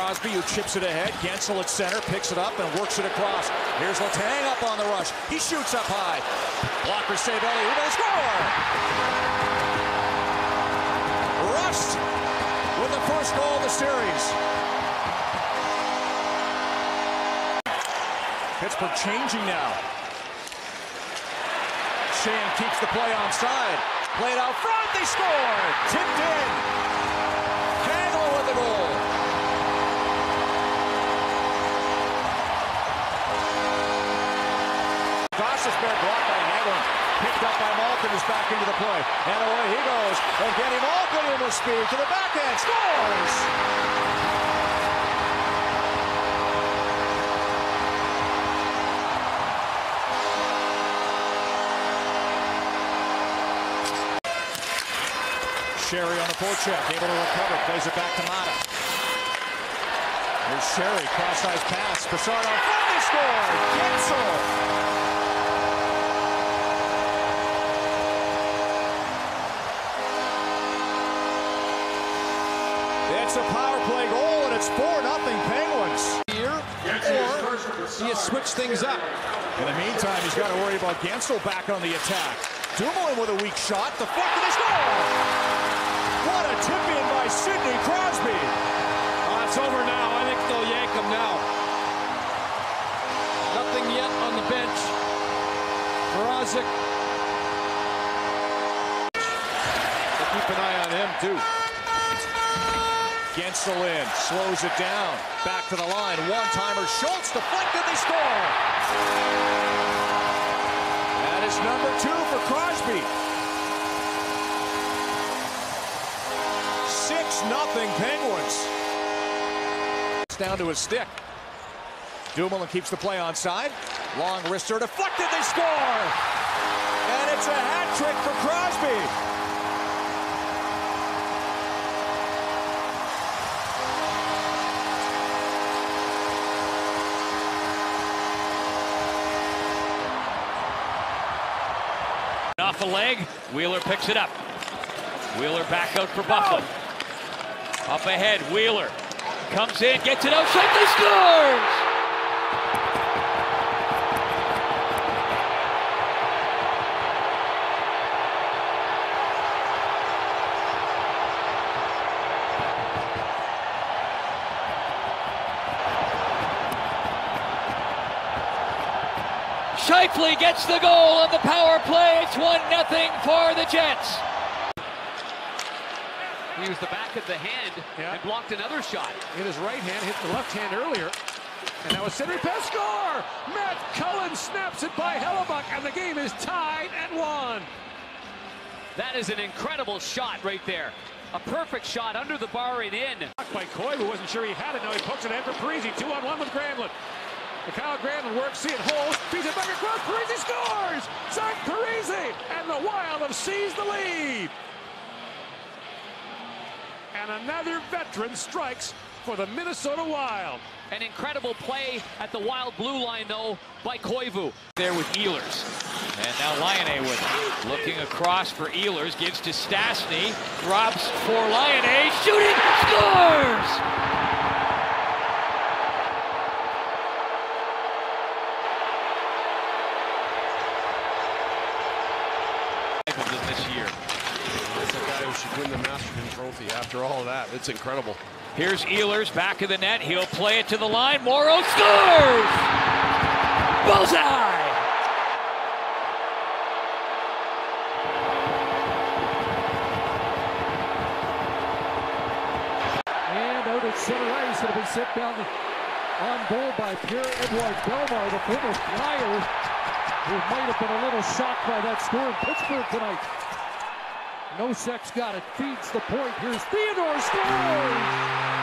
Crosby who chips it ahead. Guentzel at center, picks it up and works it across. Here's Letang up on the rush. He shoots up high. Blocker save. Who will score? Rust with the first goal of the series. Pittsburgh changing now. Shane keeps the play onside. Played out front, they score! Gostisbehere blocked by Hagelin. Picked up by Malkin, is back into the play. And away he goes. And Kenny Malkin in with speed to the backhand. Scores! Sheary on the forecheck, able to recover, plays it back to Maatta. Here's Sheary, cross-ice pass, Brassard on score! Guentzel! It's a power play goal, and it's 4 nothing Penguins. Here, or do you switch things up? In the meantime, he's got to worry about Guentzel back on the attack. Dumoulin with a weak shot, The fuck deflected, they score! What a tip in by Sidney Crosby. Oh, it's over now. I think they'll yank him now. Nothing yet on the bench. Mrazek. Keep an eye on him, too. Guentzel in, slows it down. Back to the line. One-timer. Schultz deflected. They score. That is number two for Crosby. Six nothing Penguins. It's down to his stick. Dumoulin keeps the play onside. Long wrister deflected. They score. And it's a hat trick for Crosby. Off a leg, Wheeler picks it up. Wheeler back out for Byfuglien. Up ahead, Wheeler comes in, gets it outside, they scores! Scheifele gets the goal on the power play. It's 1 0 for the Jets. He used the back of the hand Yeah. and blocked another shot. In his right hand, hit the left hand earlier. And now it's Henry Pass score! Matt Cullen snaps it by Hellebuyck, and the game is tied at one. That is an incredible shot right there. A perfect shot under the bar and in. Blocked by Coy, who wasn't sure he had it. Now he pokes it ahead for Parise. Two on one with Granlund. Kyle Granlund works, see it holds, feeds it back across. Parise scores! Zach Parise! And have seized the lead. And another veteran strikes for the Minnesota Wild. An incredible play at the wild blue line, though, by Koivu. There with Ehlers. And now Laine with it. Looking across for Ehlers, gives to Stastny, drops for Laine, shooting, scores! Masterton after all of that. It's incredible. Here's Ehlers back of the net. He'll play it to the line. Morrow scores! Bullseye! And out at center ice, it'll be set down on goal by Pierre Edward Belmar, the former Flyer, who might have been a little shocked by that score in Pittsburgh tonight. Nosek got it, feeds the point. Here's Theodore scores!